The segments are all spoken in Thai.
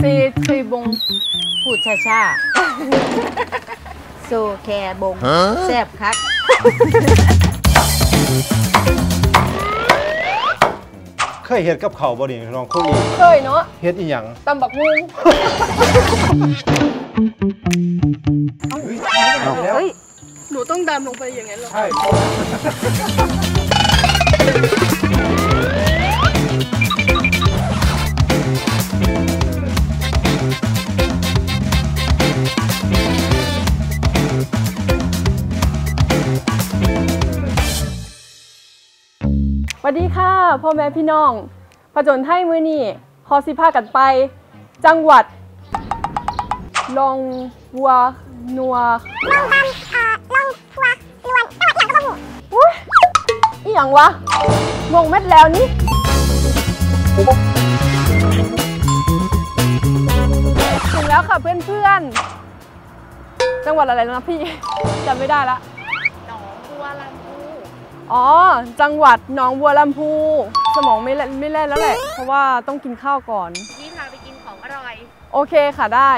เซทรีบงพูดช้าๆ โซแคบง แซบคัก เคยเฮ็ดกับเขาวบ่นี่น้องโคอีเคยเนาะเฮ็ดอีหยังตำบักฮุงเฮ้ย หนูต้องดำลงไปอย่างนั้นเหรอ ใช่ วัสดีค่ะพ่อแม่พี่น้องผจญไทยมือนี่ฮอสิพากันไป จังหวัด ลองวัวนัวลองบันเอ่อลองทัวลวนจังหวัดอย่างก็บ่หูอุ้ยอีหยังวะงงเม็ดแล้วนี่ถึงแล้วค่ะเพื่อนๆ จังหวัดอะไรแล้วนะพี่จำไม่ได้ละหนองบัวลำพู อ๋อ จังหวัดหนองบัวลำพู สมองไม่เล่นไม่เล่นแล้วแหละ เพราะว่าต้องกินข้าวก่อน นี่พาไปกินของอร่อย โอเคค่ะได้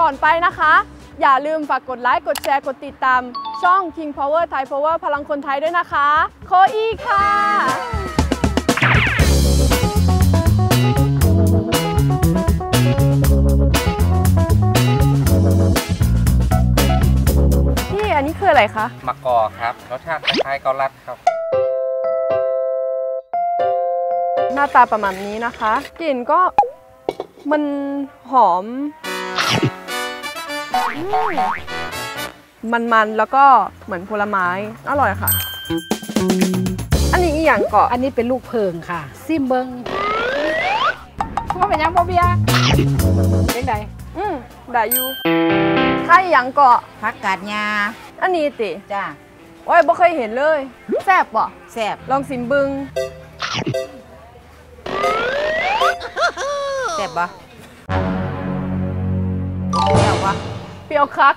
ก่อนไปนะคะ อย่าลืมฝากกดไลค์ กดแชร์ กดติดตาม ช่อง King Power Thai Power พลังคนไทยด้วยนะคะ โคอีค่ะ อันนี้คืออะไรคะ มะกอกครับ รสชาติคล้ายๆเกาลัดครับ หน้าตาประมาณนี้นะคะ กลิ่นก็มันหอมอืมมันๆ แล้วก็เหมือนผลไม้ อร่อยค่ะ อันนี้อีกอย่างเกาะอันนี้เป็นลูกเพิงค่ะ ซิมเบิงว่าเป็นยังบ่เบียร์เป็นไงอืมได้อยู่ค่ายอีกอย่างเกาะพักกาดยา อันนี้ติจ้าโอ้ยบ่เคยเห็นเลยแซ่บป่ะแซ่บลองสิมบึงแซ่บบ่เปรี้ยวบ่เปรี้ยวคัก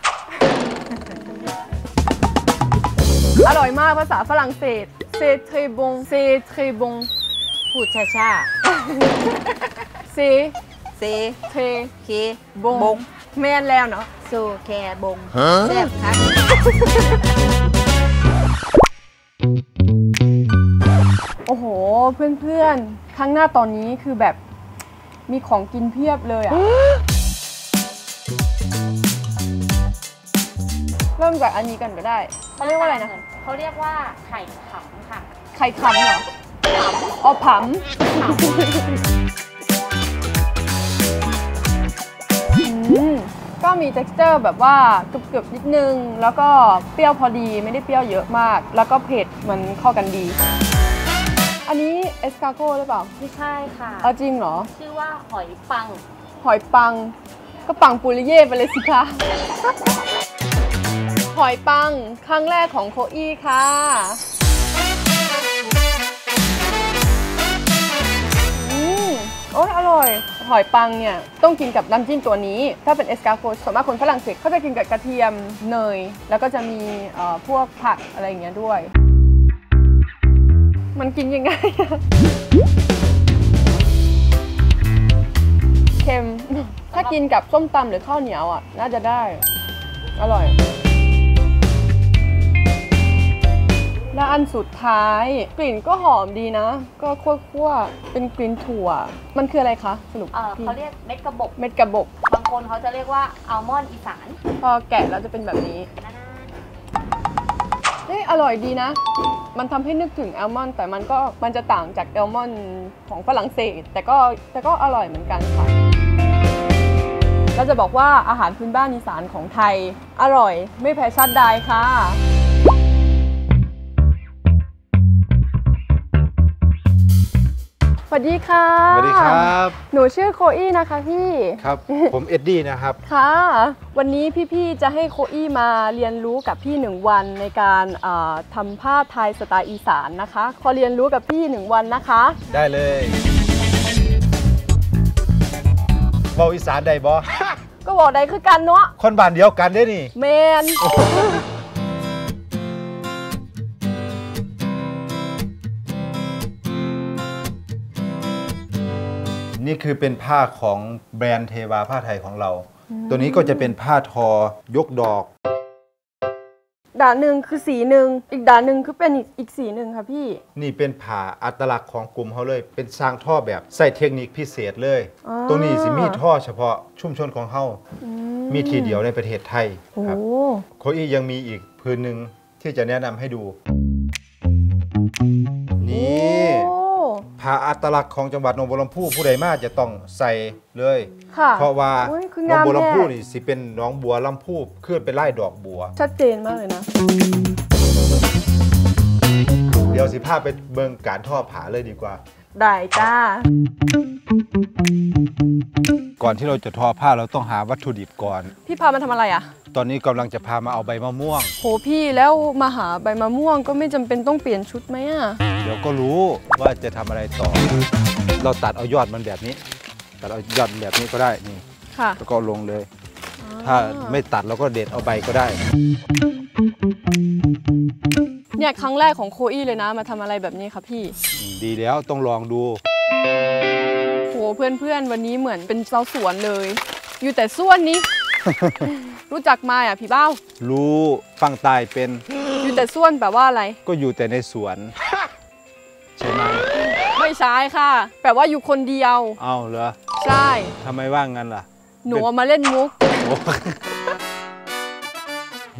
อร่อยมากภาษาฝรั่งเศสเซทรีบงเซทรีบงพูดช้าเซๆเซเทเคบงบง แม่นแล้วเนาะโซแคบงแซบคักโอ้โห เพื่อนๆ ข้างหน้าตอนนี้คือแบบมีของกินเพียบเลยอะเริ่มจากอันนี้กันก็ได้เขาเรียกว่าอะไรนะ เขาเรียกว่าไข่ขำค่ะ ไข่ผำเหรออ๋อผำ มก็มี t e x t อร์แบบว่ากรึบๆนิดนึง แล้วก็เปรี้ยวพอดีไม่ได้เปรี้ยวเยอะมาก แล้วก็เผ็ดมันเข้ากันดี อันนี้ escargot หรือเปล่าไม่ใช่ค่ะ เอาจริงเหรอ ชื่อว่าหอยปัง หอยปัง ก็ปังปุริเย่ไปเลยสิคะหอยปังครั้งแรกของโคอี้ค่ะอืมโอ้ยอร่อย หอยปังเนี่ยต้องกินกับน้ำจิ้มตัวนี้ ถ้าเป็นเอสกาโกส่วนมากคนฝรั่งเศสเขาจะกินกับกระเทียมเนย แล้วก็จะมีพวกผักอะไรอย่างเงี้ยด้วย มันกินยังไงอะเค็มถ้ากินกับส้มตำหรือข้าวเหนียวอะ น่าจะได้ อร่อย และอันสุดท้ายกลิ่นก็หอมดีนะ ก็คั่วๆเป็นกลิ่นถั่ว มันคืออะไรคะสรุปเออพี่เขาเรียกเม็ดกระบอกเม็ดกระบอกบางคนเขาจะเรียกว่าอัลมอนด์อีสานพอแกะแล้วจะเป็นแบบนี้นะเฮ้ยอร่อยดีนะ มันทำให้นึกถึงแอลมอนด์แต่มันก็มันจะต่างจากแอลมอนด์ของฝรั่งเศส แต่ก็แต่ก็อร่อยเหมือนกันค่ะเราจะบอกว่าอาหารพื้นบ้านอีสานของไทย อร่อยไม่แพ้ชาติใดค่ะ สวัสดีค่ะสวัสดีครับ หนูชื่อโคอี้นะคะพี่ ครับ ผมเอ็ดดี้นะครับ ค่ะ วันนี้พี่ๆจะให้โคอี้มาเรียนรู้กับพี่หนึ่งวันในการเอ่อทำผ้าไทยสไตล์อีสานนะคะ ขอเรียนรู้กับพี่หนึ่งวันนะคะ ได้เลยเบาอีสานได้บ่ก็บอกได้คือกันเนาะ คนบ้านเดียวกันได้นี่ แมน นนี่คือเป็นผ้าของแบรนด์เทวาผ้าไทยของเรา ตัวนี้ก็จะเป็นผ้าทอยกดอก ด่านหนึ่งคือสีหนึ่งอีกด่านหนึ่งคือเป็นอีกอีกสีหนึ่งค่ะพี่ นี่เป็นผ้าอัตลักษณ์ของกลุ่มเขาเลย เป็นสร้างท่อแบบใส่เทคนิคพิเศษเลย อ๋อ ตัวนี้สิมีท่อเฉพาะชุมชนของเขาอืมีทีเดียวในประเทศไทยโอ้ครับโคอียังมีอีกพื้นหนึ่งที่จะแนะนำให้ดู ผ้าอัตลักษณ์ของจังหวัดหนองบัวลำพูผู้ใดมาจะต้องใส่เลย ค่ะเพราะว่าโอ้ยคือหนองงามบัวลำพูแน่นี่สิเป็นหนองบัวลำพูขึ้นเป็นไล่ดอกบัว ชัดเจนมากเลยนะ เดี๋ยวสิพาไปเบิ่งการทอผ้าเลยดีกว่า ได้จ้า ก่อนที่เราจะทอผ้าเราต้องหาวัตถุดิบก่อน พี่พามาทำอะไรอะ ตอนนี้กำลังจะพามาเอาใบมะม่วง โหพี่แล้วมาหาใบมะม่วงก็ไม่จำเป็นต้องเปลี่ยนชุดไหมอะ เดี๋ยวก็รู้ว่าจะทำอะไรต่อ เราตัดเอายอดมันแบบนี้ ตัดเอายอดแบบนี้ก็ได้นี่ค่ะ แล้วก็ลงเลย ถ้าไม่ตัดเราก็เด็ดเอาใบก็ได้ เนี่ยครั้งแรกของโคอี้เลยนะ มาทำอะไรแบบนี้ค่ะพี่อืมดีแล้วต้องลองดูโหเพื่อนๆ วันนี้เหมือนเป็นเจ้าสวนเลย อยู่แต่ส่วนนี้ รู้จักมาอะพี่เบ้า รู้ฟังใตายเป็น อยู่แต่ส่วนแปลว่าอะไร ก็อยู่แต่ในสวน ใช่ไหมไม่ใช่ค่ะ แปลว่าอยู่คนเดียว เอาเหรอ ใช่ทำไมว่างั้นล่ะ หนูเอามาเล่นมุกโอ้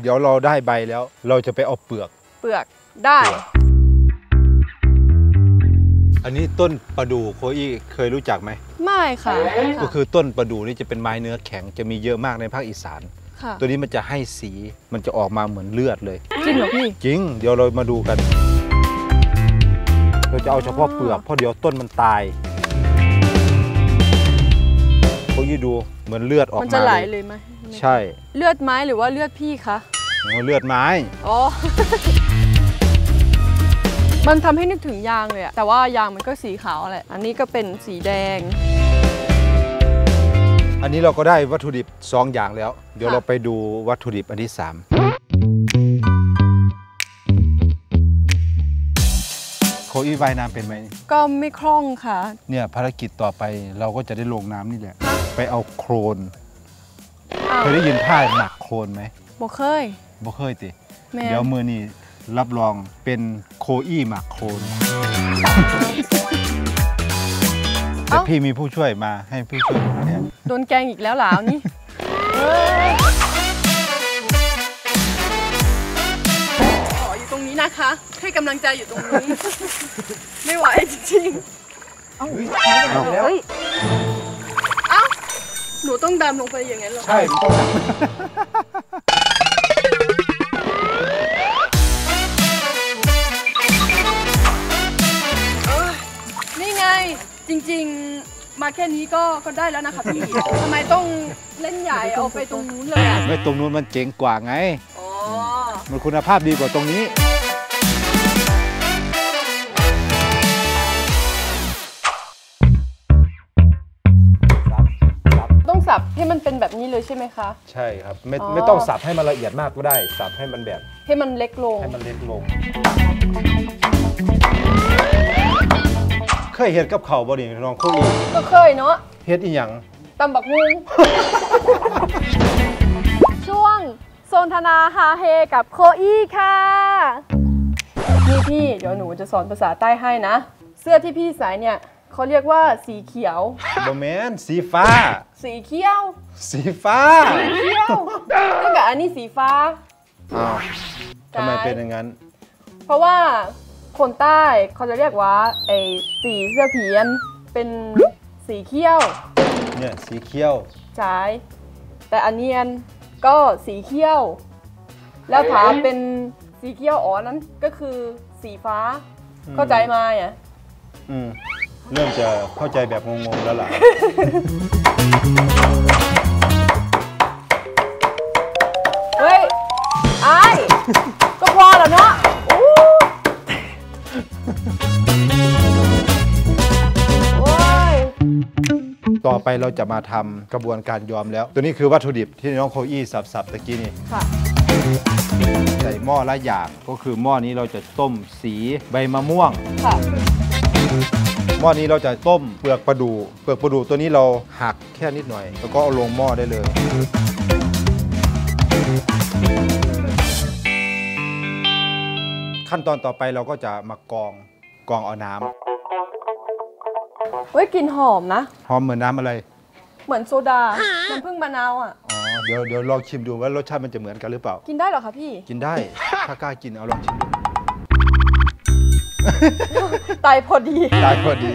เดี๋ยวเราได้ใบแล้ว เราจะไปเอาเปลือก เปลือกได้ อันนี้ต้นประดู่โคอี้เคยรู้จักไหม ไม่ค่ะก็คือต้นประดู่นี่จะเป็นไม้เนื้อแข็งจะมีเยอะมากในภาคอีสานค่ะตัวนี้มันจะให้สีมันจะออกมาเหมือนเลือดเลย จริงเหรอพี่ จริง เดี๋ยวเรามาดูกัน เราจะเอาเฉพาะเปลือกเพราะเดี๋ยวต้นมันตายโคอี้ดูเหมือนเลือดออกมันมาจะไหลเลยเลยไหมใช่ เลือดไม้หรือว่าเลือดพี่คะโอ้ เลือดไม้อ๋อมันทำให้นึกถึงยางเลยอะแต่ว่ายางมันก็สีขาวแหละ อันนี้ก็เป็นสีแดง อันนี้เราก็ได้วัตถุดิบสองอย่างแล้ว เดี๋ยวค่ะเราไปดูวัตถุดิบอันที่สามโคอี้ว่ายน้ำเป็นไหม ก็ไม่คล่องค่ะ เนี่ยภารกิจต่อไปเราก็จะได้ลงน้ำนี่แหละ ไปเอาโครนอ้าวเคยได้ยินท่าหมักโครนไหมบ่เคย บ่เคยติ แม่ เดี๋ยวมือนี่รับรองเป็นโคอี้หมักโครนแต่พี่มีผู้ช่วยมาให้ผู้ช่วยผมแทนโดนแกงอีกแล้วเหลาวนี่เอ้ยขออยู่ตรงนี้นะคะ ให้กำลังใจอยู่ตรงนี้ ไม่ไหวจริงๆเอาเฮ้ยเอ้า หนูต้องดำลงไปอย่างนั้นเหรอใช่ ริง ๆ มาแค่นี้ก็ก็ได้แล้วนะคะพี่ทำไมต้องเล่นใหญ่เอาไปตรงนู้นเลยอะไม่ตรงนู้นมันเจ๋งกว่าไง อ๋อมันคุณภาพดีกว่าตรงนี้ ต้องสับให้มันเป็นแบบนี้เลยใช่ไหมคะ ใช่ครับ ไม่อ๋อ ไม่ต้องสับให้มันละเอียดมากก็ได้ สับให้มันแบบให้มันเล็กลง ให้มันเล็กลงเค ยเห็ดกับเขาวบ่นี่น้องโคอีก็เคยเนาะเฮ็ดอีหยังตำบักมุง ช่วงโซนธนาฮาเฮกับโคอี้ค่ะนี่พี่เดี๋ยวหนูจะสอนภาษาใต้ให้นะ เสื้อที่พี่ใส่เนี่ยเขาเรียกว่าสีเขียว บ่แม่นสีฟ้า สีเขียว สีฟ้าเขียวตั้งแต่อันนี้สีฟ้า อ้าวทำไมเป็นอย่างนั้น เพราะว่า คนใต้เขาจะเรียกว่าไอ้สีเสื้อผีอันเป็นสีเขียว เนี่ยสีเขียว ใช่ แต่อันเนียนก็สีเขียว แล้วผาเป็นสีเขียวอ๋อนั้นก็คือสีฟ้าอืมเข้าใจไหมาอะ อืมเริ่มจะเข้าใจแบบงงๆแล้วล่ะ ไปเราจะมาทำกระบวนการย้อมแล้ว ตัวนี้คือวัตถุดิบที่น้องโคอี้สับๆตะกี้นี่ค่ะใส่หม้อละอย่างก็คือหม้อนี้เราจะต้มสีใบมะม่วงค่ะหม้อนี้เราจะต้มเปลือกปลาดู เปลือกปลาดูตัวนี้เราหักแค่นิดหน่อย แล้วก็เอาลงหม้อได้เลยขั้นตอนต่อไปเราก็จะมากรองกรองเอาน้ำ เฮ้ยกลิ่นหอมนะ หอมเหมือนน้ำอะไร เหมือนโซดา น้ำผึ้งมะนาวอะ อ๋อ เดี๋ยวเดี๋ยวลองชิมดูว่ารสชาติมันจะเหมือนกันหรือเปล่า กินได้เหรอคะพี่ กินได้ ถ้ากล้ากินเอาลองชิมดูตายพอดีได้พอดี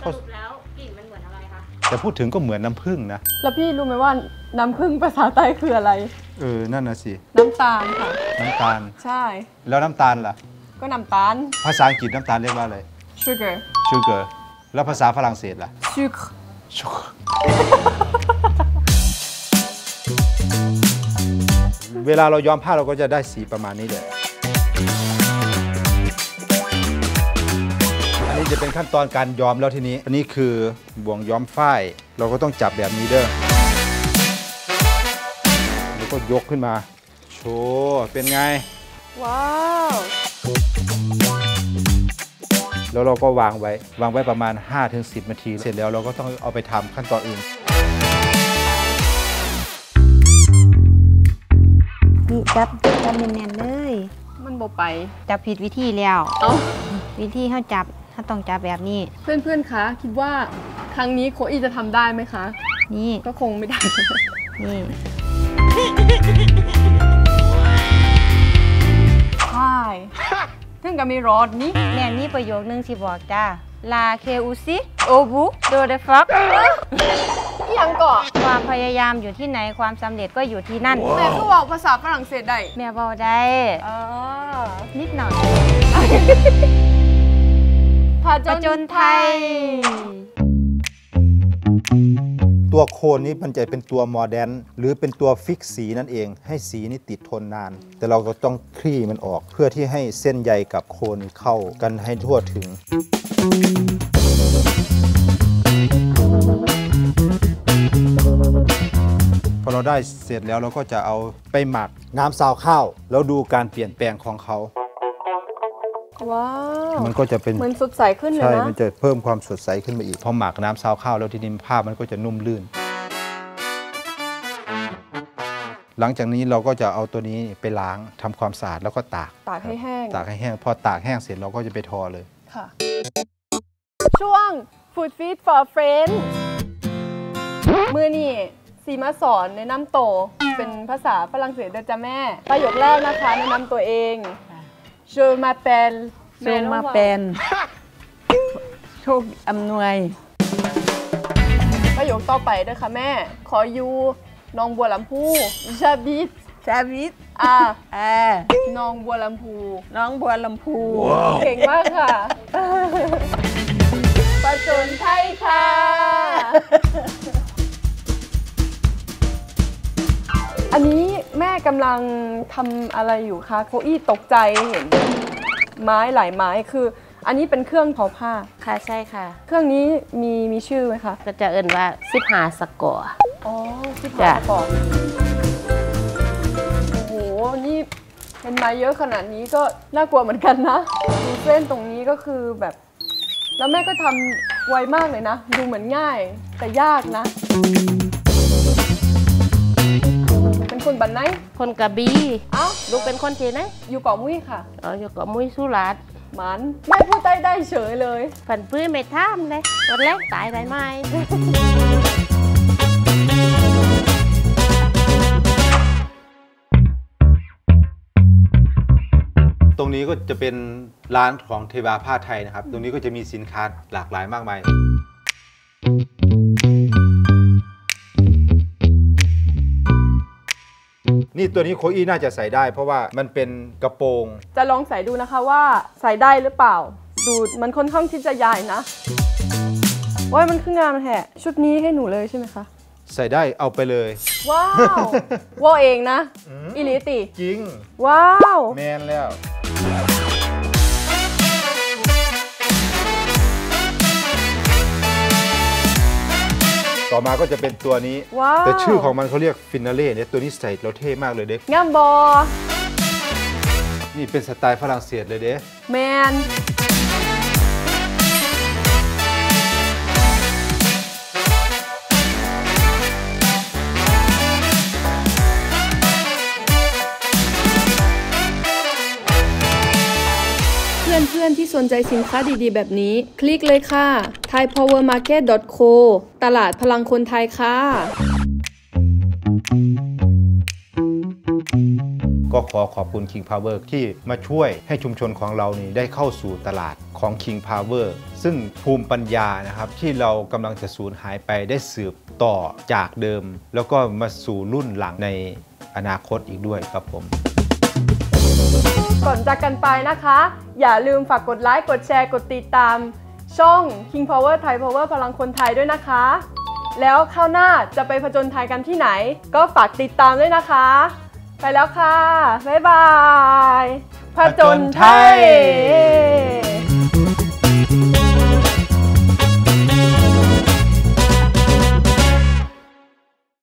สรุปแล้วกลิ่นมันเหมือนอะไรคะ แต่พูดถึงก็เหมือนน้ำผึ้งนะ แล้วพี่รู้ไหมว่าน้ำผึ้งภาษาใต้คืออะไร เออ นั่นนะสิ น้ำตาลค่ะ น้ำตาล ใช่ แล้วน้ำตาลล่ะ ก็น้ำตาล ภาษาอังกฤษน้ำตาลเรียกว่าอะไร sugar sugar แล้วภาษาฝรั่งเศสล่ะ sucre sugar เวลาเราย้อมผ้าเราก็จะได้สีประมาณนี้เลยอันนี้จะเป็นขั้นตอนการย้อมแล้วทีนี้ อันนี้คือบ่วงย้อมฝ้าย เราก็ต้องจับแบบนี้เด้อ แล้วก็ยกขึ้นมา โชว์ เป็นไง ว้าว แล้วเราก็วางไว้ วางไว้ประมาณ 5-10 นาที เสร็จแล้วเราก็ต้องเอาไปทำขั้นตอนอื่นนี่จับจับแน่นๆเลย มันบ่ไป จับผิดวิธีแล้ว เอ้าวิธีเขาจับเขาต้องจับแบบนี้ เพื่อนๆ คะ คิดว่าครั้งนี้โคอีจะทำได้ไหมคะ นี่ ก็คงไม่ได้ นี่ใช่ ถึงกับมีรอดนี้แม่นี่ประโยคนึงสิบอกจ้าลาเคอุซิโอบุโดเดฟักยังก่อความพยายามอยู่ที่ไหนความสำเร็จก็อยู่ที่นั่นแต่ก็บอกภาษาฝรั่งเศสได้ แม่เบาได้อ่านิดหน่อยผาประจจนนไทไทยย ตัวโคนนี้มันจะเป็นตัวโมเดนหรือเป็นตัวฟิกสีนั่นเอง ให้สีนี่ติดทนนาน แต่เราก็ต้องคลี่มันออก เพื่อที่ให้เส้นใยกับโคนเข้ากันให้ทั่วถึงพอเราได้เสร็จแล้วเราก็จะเอาไปหมักน้ำซาวข้าว แล้วดูการเปลี่ยนแปลงของเขา ว้าวมันก็จะเป็นเหมือนสดใสขึ้นเลยใช่นะมันจะเพิ่มความสดใสขึ้นมาอีกพอหมักน้ำซาวข้าวแล้วทีนี้ผ้ามันก็จะนุ่มลื่น หลังจากนี้เราก็จะเอาตัวนี้ไปล้างทำความสะอาดแล้วก็ตากตากให้แห้งตากให้แห้งพอตากแห้งเสร็จเราก็จะไปทอเลยค่ะช่วง Food Feed for Friends มือนี่สีมาสอนแนะนำโตวเป็นภาษาฝรั่งเศสเด้อจ้ะแม่ ประโยคแรกนะคะแนะนำตัวเอง Je m'appelle ทรงมาเป็นโชคอำนวย ประโยคต่อไปเด้อค่ะแม่ ขออยู่หน้องบัวลำพู J'habite ชาวิตอ่าเออหน้องบัวลำพู น้องบัวลำพู เก่งมากค่ะ ประจนไทยค่ะ อันนี้แม่ กำลังทำอะไรอยู่คะโคอี้ตกใจเห็น ไม้หลายไม้คือ อันนี้เป็นเครื่องทอผ้า ค่ะใช่ค่ะ เครื่องนี้มีมีชื่อไหมคะก็จะเอิ่นว่าสิบหาสกอร์อ๋อที่จ้ะผ่าก่อนโอ้โหนี่เป็นไม้เยอะขนาดนี้ก็น่ากลัวเหมือนกันนะดูเส้นตรงนี้ก็คือแบบ แล้วแม่ก็ทำไวมากเลยนะ ดูเหมือนง่ายแต่ยากนะเป็น คนบันไหน คนกระบี่เอ้าลูกเป็นคนที่ไหนอยู่เกาะมุ้ยค่ะอ๋ออยู่เกับมุ้ยสุราษฎร์หมันแม่พูดได้ได้เฉยเลยผันปื้ยไม่ท่ามเลยวันแรกตายได้ไหมตรงนี้ก็จะเป็นร้านของเทวาผ้าไทยนะครับ ตรงนี้ก็จะมีสินค้าหลากหลายมากมาย นี่ตัวนี้โคอี้น่าจะใส่ได้ เพราะว่ามันเป็นกระโปรง จะลองใส่ดูนะคะว่าใส่ได้หรือเปล่า ดูมันค่อนข้างที่จะใหญ่นะว้ายมันคืองามแท้ชุดนี้ให้หนูเลยใช่ไหมคะ ใส่ได้เอาไปเลย ว้าวว่าเองนะอืมอิลิติ จริง ว้าว แมนแล้ว ต่อมาก็จะเป็นตัวนี้ ว้าวแต่ชื่อของมันเขาเรียกฟินาเล่เนี่ยตัวนี้ใส่เราเท่มากเลยเด็กงามบอนี่เป็นสไตล์ฝรั่งเศสเลยเด้แมน ที่สนใจสินค้าดีๆ แบบนี้ คลิกเลยค่ะ thaipowermarket.co ตลาดพลังคนไทยค่ะก็ขอขอบคุณ King Power ที่มาช่วยให้ชุมชนของเรานี่ได้เข้าสู่ตลาดของ King Power ซึ่งภูมิปัญญานะครับที่เรากำลังจะสูญหายไปได้สืบต่อจากเดิม แล้วก็มาสู่รุ่นหลังในอนาคตอีกด้วยครับผม ก่อนจากกันไปนะคะ อย่าลืมฝากกดไลค์ กดแชร์ กดติดตาม ช่อง King Power Thai Power พลังคนไทยด้วยนะคะ แล้วข้าวหน้าจะไปผจญภัยกันที่ไหน ก็ฝากติดตามด้วยนะคะ ไปแล้วค่ะ บ๊ายบายผจญไทย